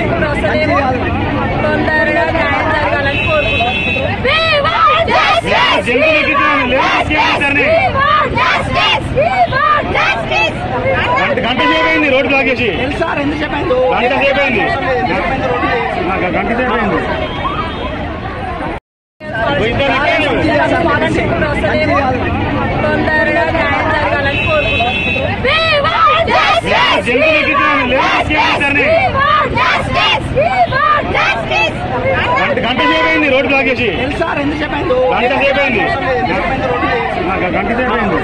Pension కూడా వస్తలేము తొందరగా న్యాయం జరగాలని కోరుకుంటున్నాం రోడ్ బ్లాక్ చేసి గంట సేపు అయింది గంట సేపు అయింది తొందరగా న్యాయం సార్ ఎందుకు చెప్పండి? గంట సేపు అయింది. గంట సేపు అయింది.